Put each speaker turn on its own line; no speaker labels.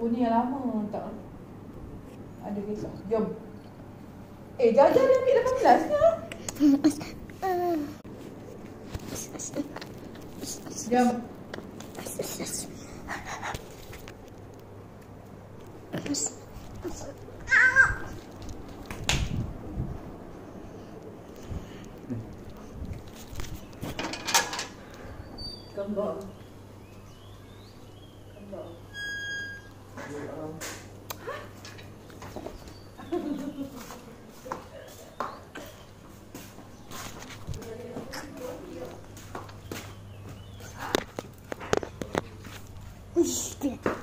Oh ni lama tak ada kisah. Jom. Eh, jajan dia ambil 18 ke? Jom. Kembang. して。